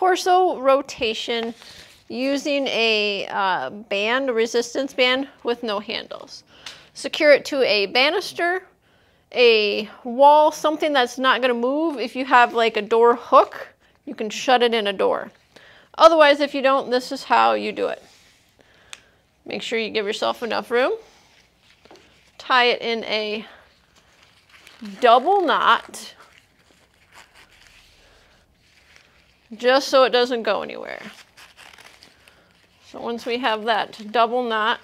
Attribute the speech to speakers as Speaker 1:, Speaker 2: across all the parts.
Speaker 1: torso rotation using a uh, band, a resistance band with no handles. Secure it to a banister, a wall, something that's not going to move. If you have like a door hook, you can shut it in a door. Otherwise, if you don't, this is how you do it. Make sure you give yourself enough room. Tie it in a double knot just so it doesn't go anywhere. So once we have that double knot,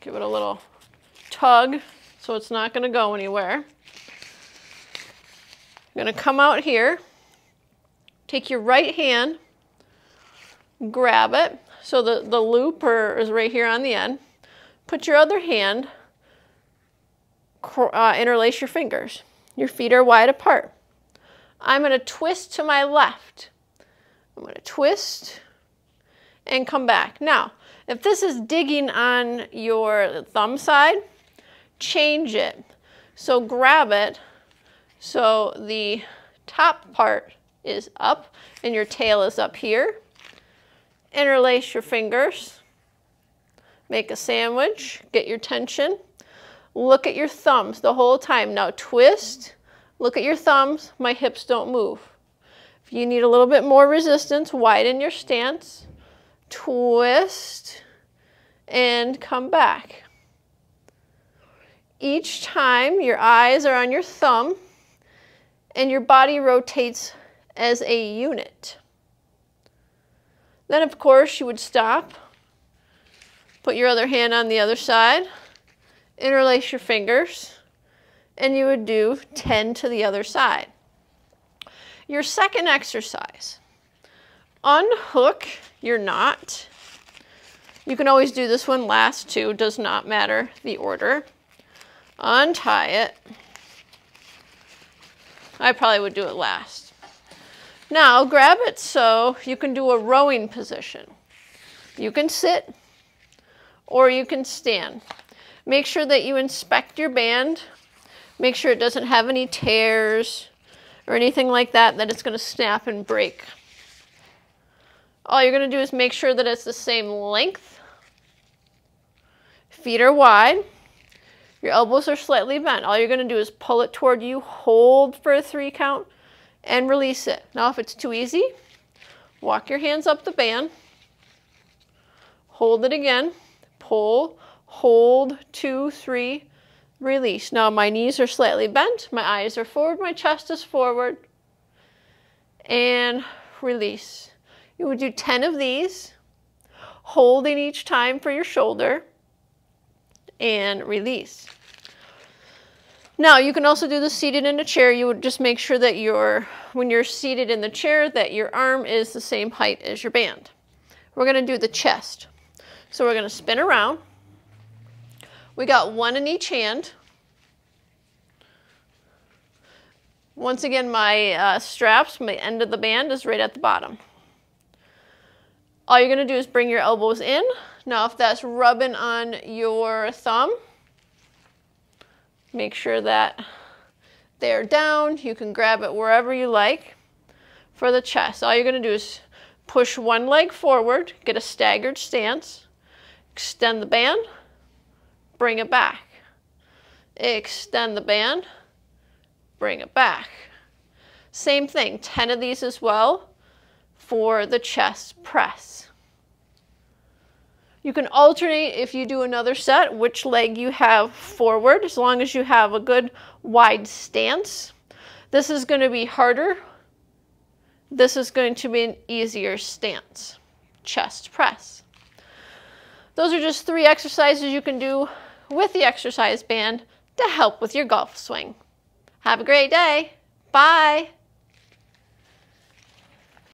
Speaker 1: give it a little tug so it's not going to go anywhere. You're going to come out here, take your right hand, grab it, so the, the loop or, is right here on the end. Put your other hand, uh, interlace your fingers. Your feet are wide apart. I'm going to twist to my left. I'm going to twist and come back. Now, if this is digging on your thumb side, change it. So grab it so the top part is up and your tail is up here. Interlace your fingers. Make a sandwich. Get your tension. Look at your thumbs the whole time. Now twist Look at your thumbs. My hips don't move. If you need a little bit more resistance, widen your stance, twist, and come back. Each time your eyes are on your thumb and your body rotates as a unit. Then of course you would stop, put your other hand on the other side, interlace your fingers, and you would do 10 to the other side. Your second exercise, unhook your knot. You can always do this one last too, does not matter the order. Untie it. I probably would do it last. Now grab it so you can do a rowing position. You can sit or you can stand. Make sure that you inspect your band Make sure it doesn't have any tears or anything like that that it's going to snap and break. All you're going to do is make sure that it's the same length. Feet are wide. Your elbows are slightly bent. All you're going to do is pull it toward you, hold for a three count, and release it. Now if it's too easy, walk your hands up the band, hold it again, pull, hold, two, three, release. Now my knees are slightly bent, my eyes are forward, my chest is forward, and release. You would do 10 of these, holding each time for your shoulder, and release. Now you can also do this seated in a chair. You would just make sure that you're, when you're seated in the chair, that your arm is the same height as your band. We're gonna do the chest. So we're gonna spin around, we got one in each hand. Once again, my uh, straps, my end of the band is right at the bottom. All you're gonna do is bring your elbows in. Now if that's rubbing on your thumb, make sure that they're down. You can grab it wherever you like. For the chest, all you're gonna do is push one leg forward, get a staggered stance, extend the band, bring it back. Extend the band, bring it back. Same thing, 10 of these as well for the chest press. You can alternate if you do another set, which leg you have forward, as long as you have a good wide stance. This is going to be harder. This is going to be an easier stance. Chest press. Those are just three exercises you can do with the exercise band to help with your golf swing. Have a great day. Bye.